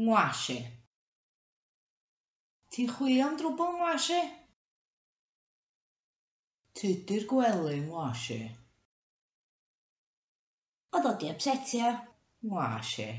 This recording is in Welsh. ngwashi. Ti'n chwilio am drwbl ngwashi? Tydi'r gwely ngwashi. Oedd o di upsetio. Ngwashi.